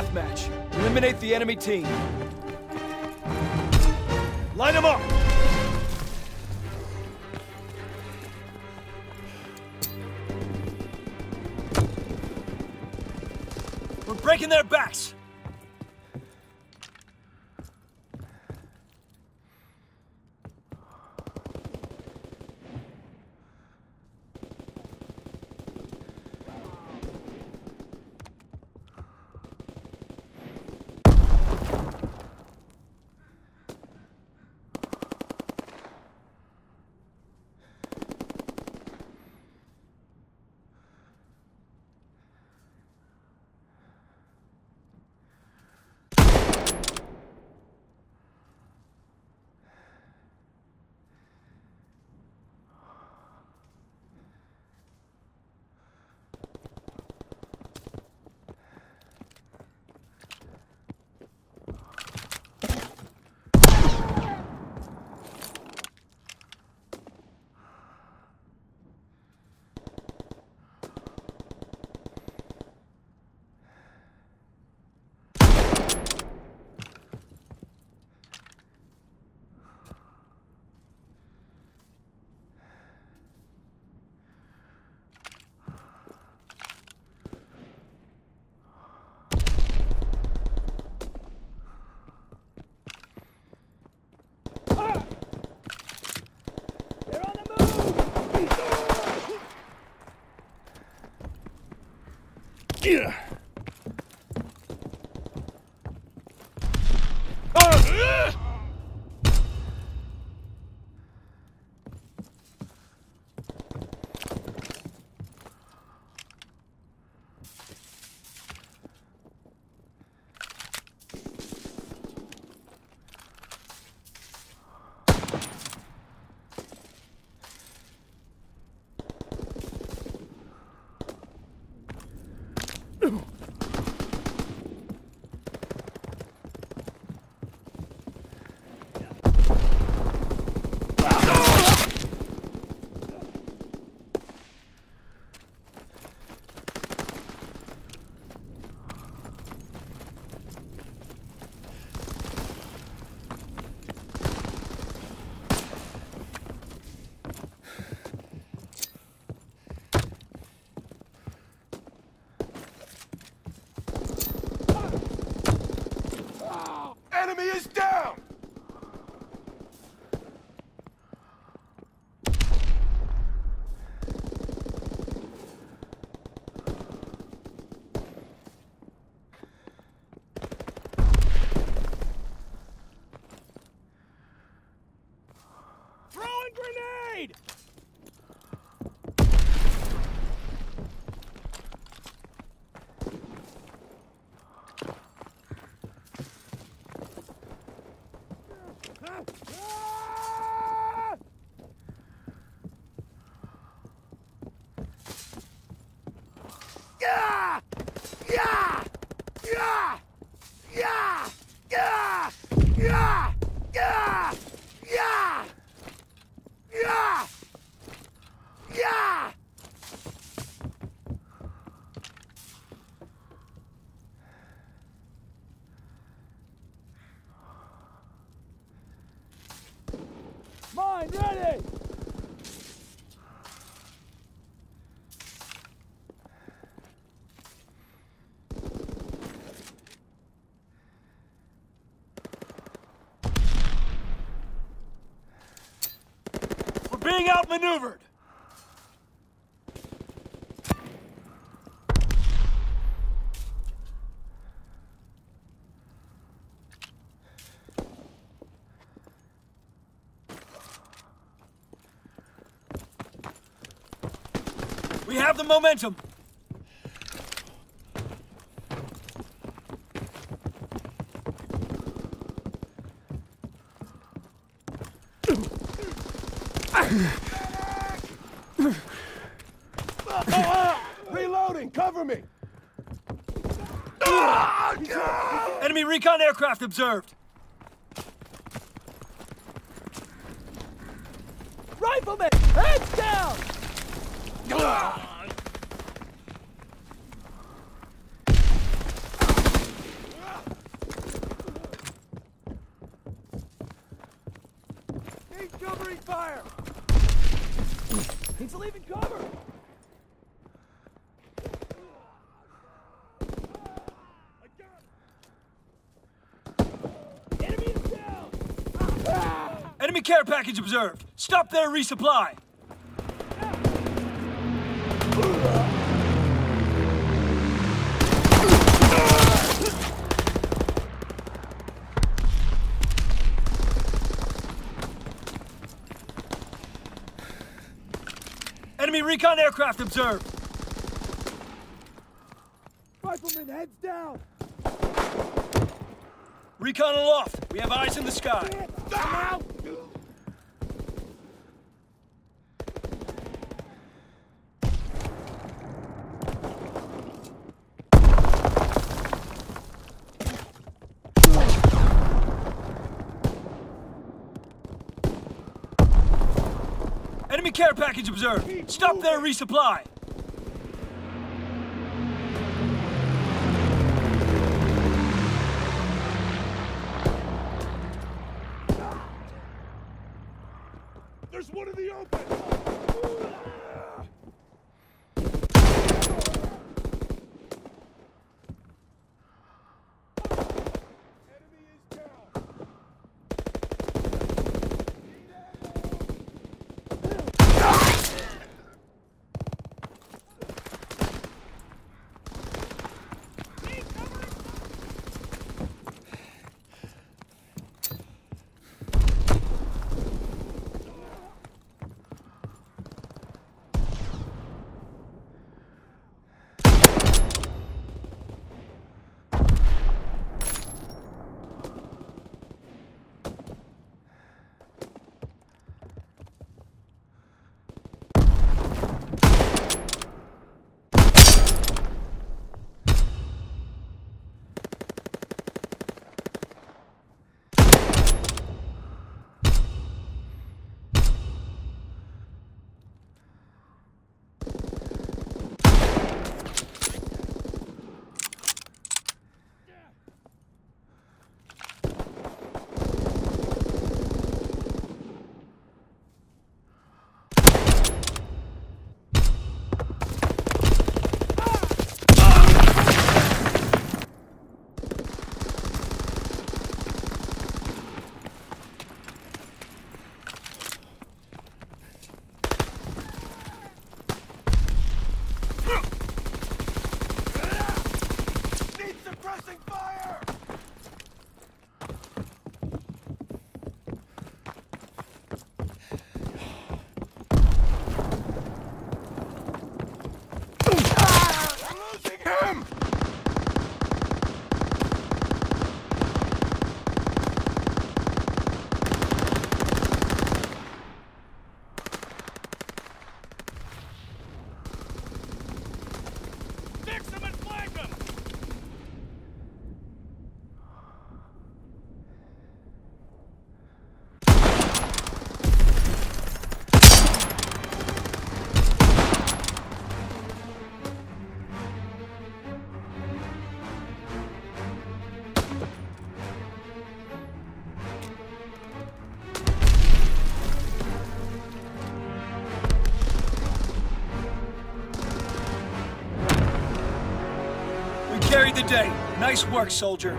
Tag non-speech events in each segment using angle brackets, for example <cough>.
deathmatch. Eliminate the enemy team. Line them up! We're breaking their backs! Yeah. Outmaneuvered! We have the momentum! Reloading! <laughs> Cover me! Enemy recon aircraft observed! Rifleman! Heads down! Covering fire! He's leaving cover! Enemy is down! Enemy care package observed. Stop their, resupply. Enemy recon aircraft observed. Rifleman, heads down! Recon aloft. We have eyes in the sky. I'm out! Enemy care package observed. Stop their, resupply. There's one in the open! Day. Nice work, soldier.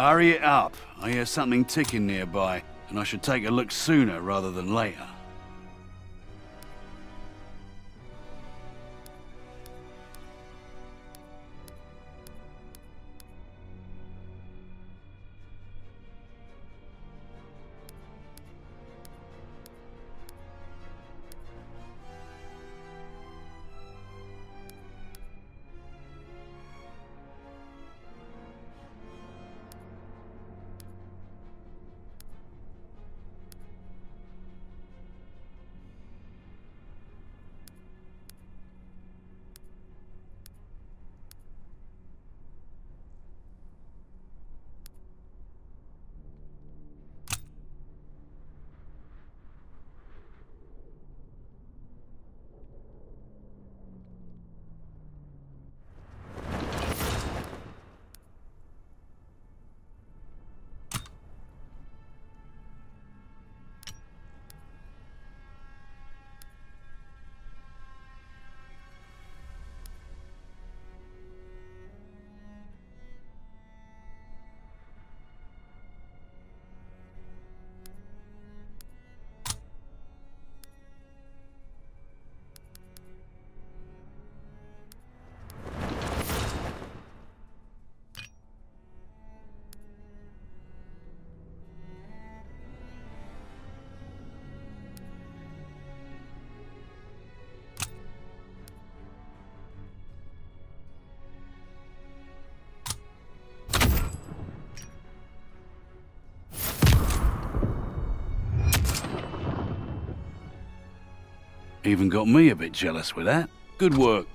Hurry it up. I hear something ticking nearby, and I should take a look sooner rather than later. Even got me a bit jealous with that. Good work.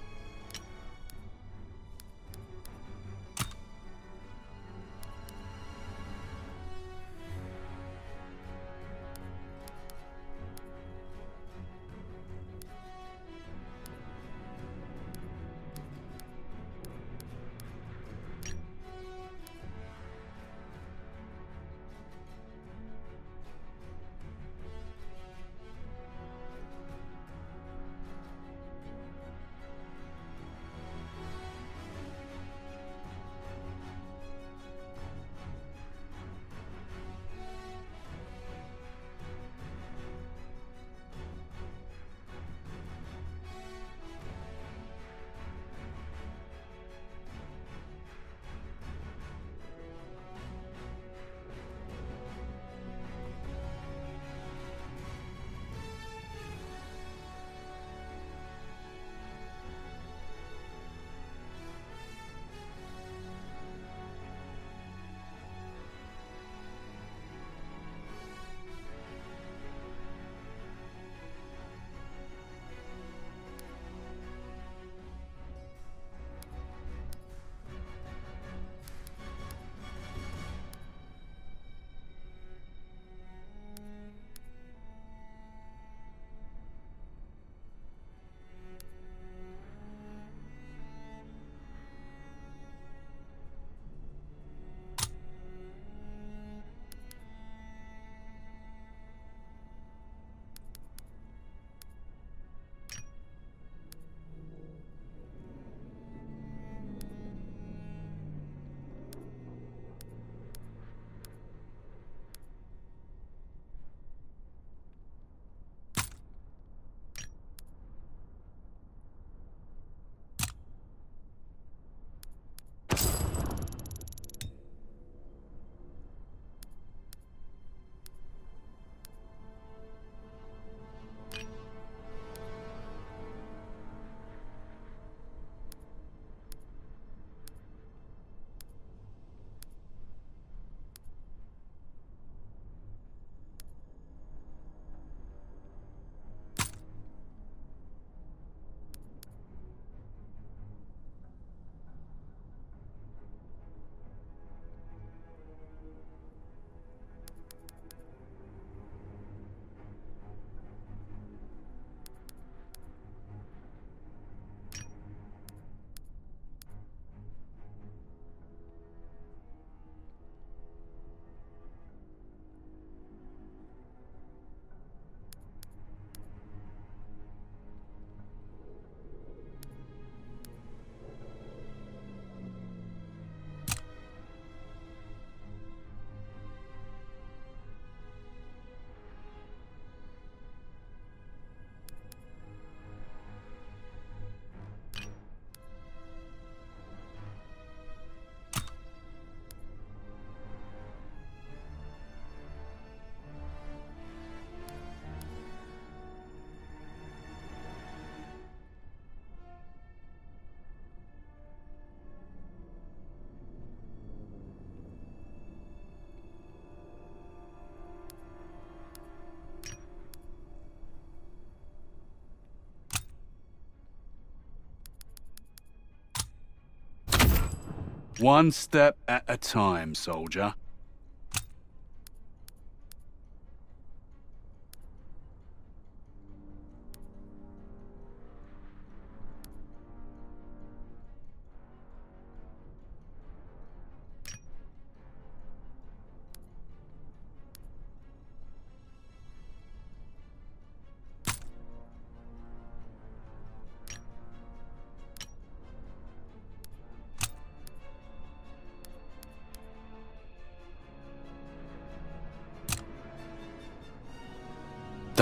One step at a time, soldier.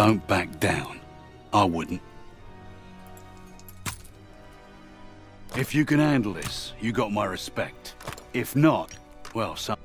Don't back down. I wouldn't. If you can handle this, you got my respect. If not, well, some...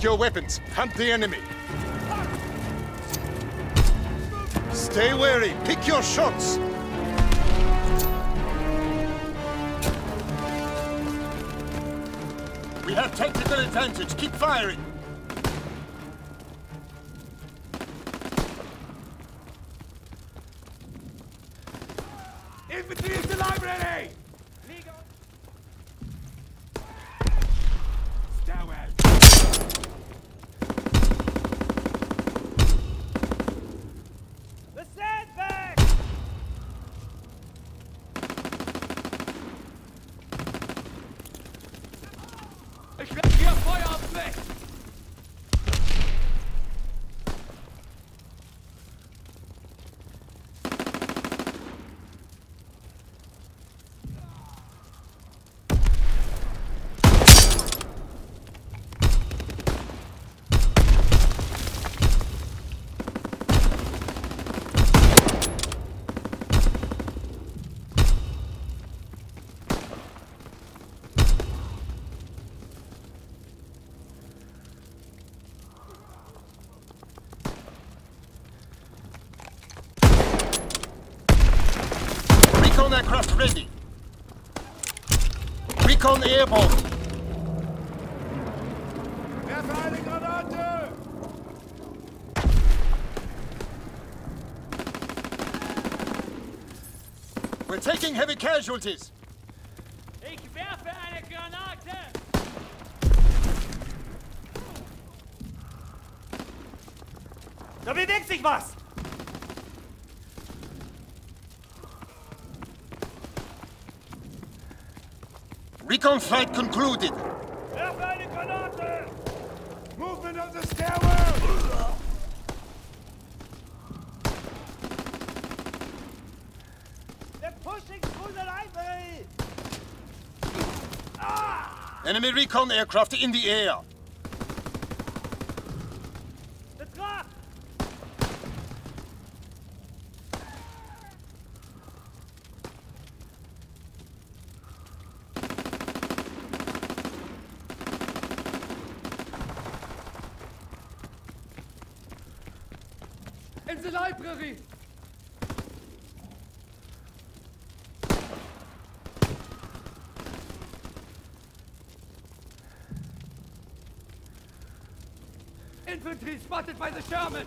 Check your weapons. Hunt the enemy. Stay wary. Pick your shots. We have tactical advantage. Keep firing. Casualties. Ich werfe eine Granate! Da bewegt sich was! Recon flight concluded. Enemy recon aircraft in the air. The truck! In the library! Infantry spotted by the Sherman!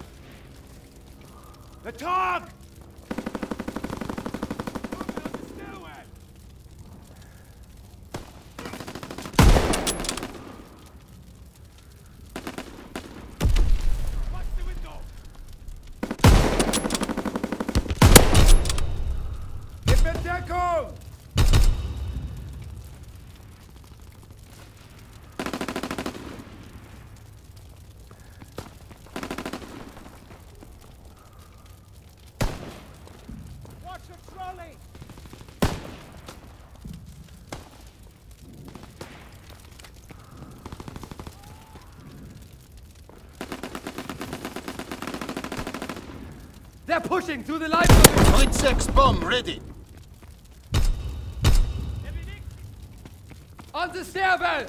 The talk! They're pushing through the library! Point six bomb ready. On the stairwell!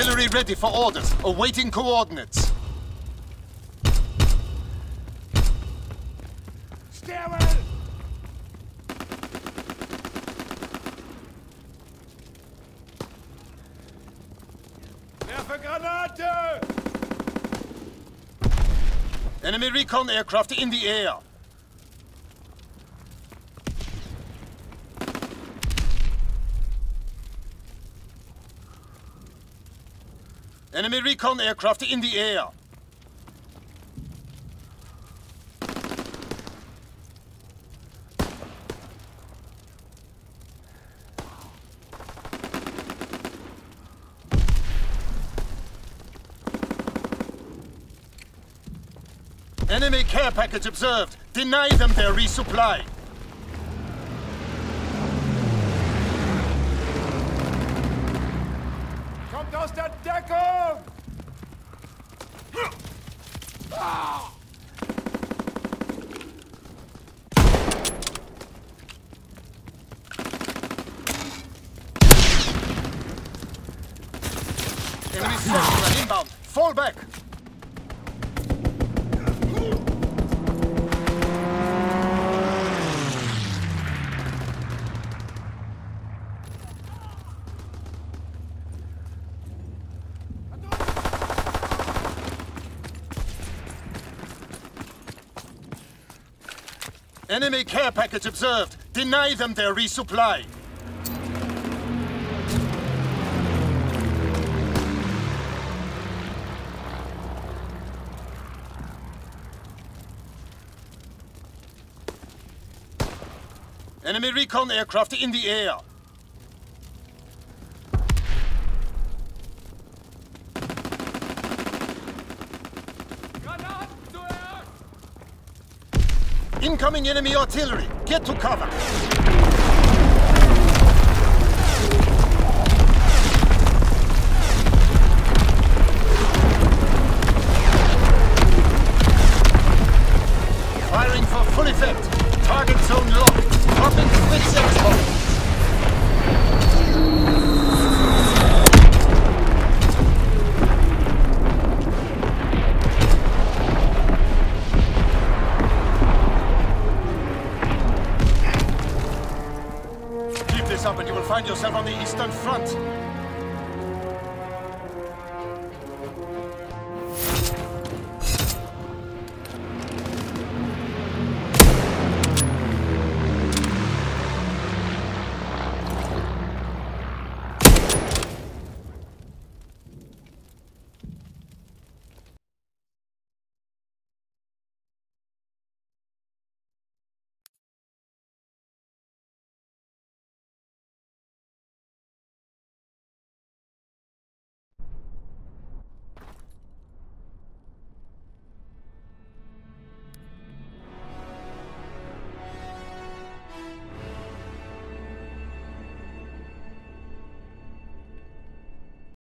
Artillery ready for orders. Awaiting coordinates. Stairwell! Werfe Granate! Enemy recon aircraft in the air. Enemy recon aircraft in the air. Enemy care package observed. Deny them their resupply. Enemy care package observed. Deny them their resupply. Enemy recon aircraft in the air. Incoming enemy artillery! Get to cover! Firing for full effect. Target zone locked. Dropping switch export. yourself on the Eastern Front.